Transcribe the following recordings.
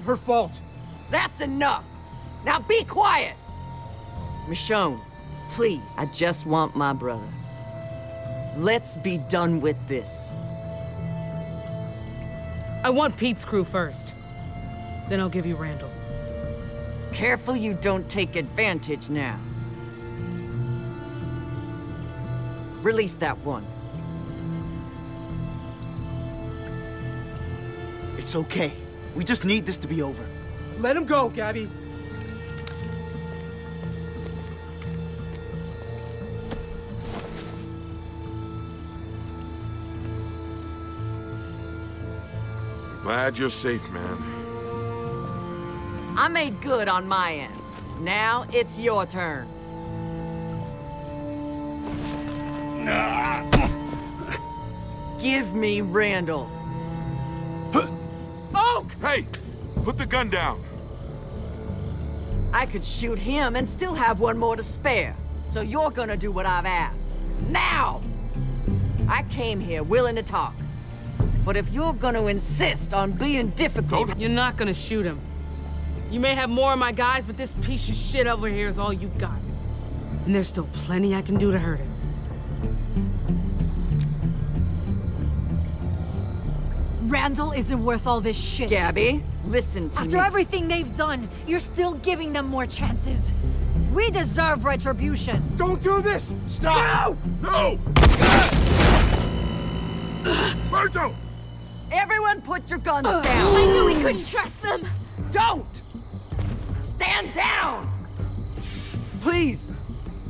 wasn't her fault. That's enough. Now be quiet. Michonne, please. I just want my brother. Let's be done with this. I want Pete's crew first. Then I'll give you Randall. Careful you don't take advantage now. Release that one. It's okay. We just need this to be over. Let him go, Gabby. Glad you're safe, man. I made good on my end. Now it's your turn. Give me Randall. Put the gun down! I could shoot him and still have one more to spare. So you're gonna do what I've asked. Now! I came here willing to talk. But if you're gonna insist on being difficult... Don't... You're not gonna shoot him. You may have more of my guys, but this piece of shit over here is all you got. And there's still plenty I can do to hurt him. Randall isn't worth all this shit. Gabby, listen to After me. After everything they've done, you're still giving them more chances. We deserve retribution. Don't do this! Stop! No! No! Berto! Everyone put your guns Uh. down! I knew we couldn't trust them! Don't! Stand down! Please,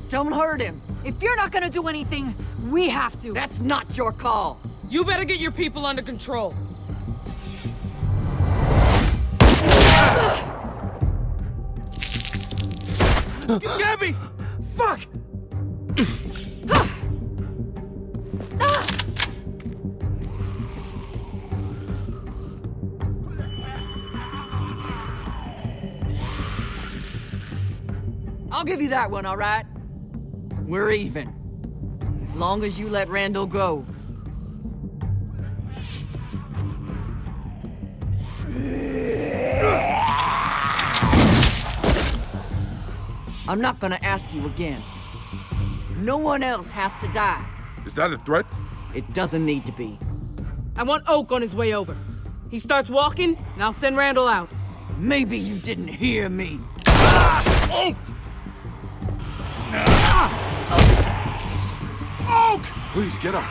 don't hurt him. If you're not gonna do anything, we have to. That's not your call. You better get your people under control. Gabby! Fuck! I'll give you that one, all right? We're even. As long as you let Randall go. I'm not gonna ask you again. No one else has to die. Is that a threat? It doesn't need to be. I want Oak on his way over. He starts walking, and I'll send Randall out. Maybe you didn't hear me. Ah! Oak! Ah! Oak! Please, get up.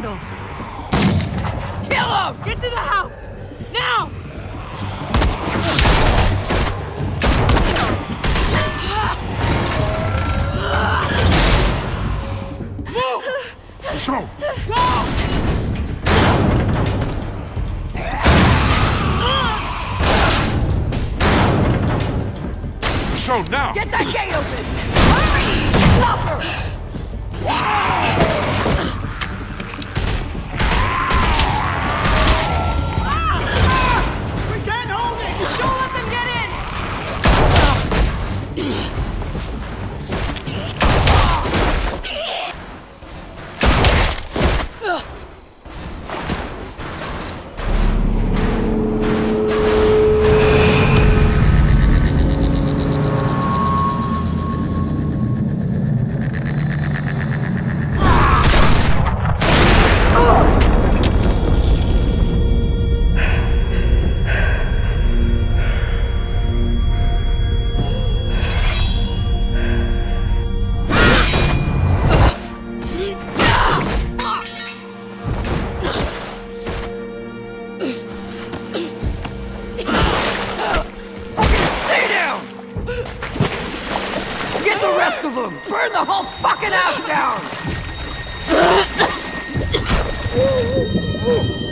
Kill him! Get to the house! Now! Show! Show now! Get that gate open! Hurry! Fluffer! We Burn the whole fucking house down!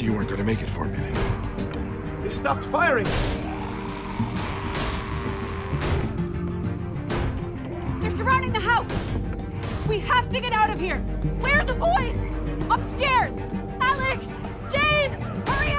you weren't gonna make it for a minute. They stopped firing. They're surrounding the house! We have to get out of here! Where are the boys? Upstairs! Alex! James! Hurry up!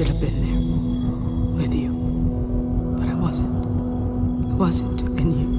Should have been there with you. But I wasn't. I wasn't. And you.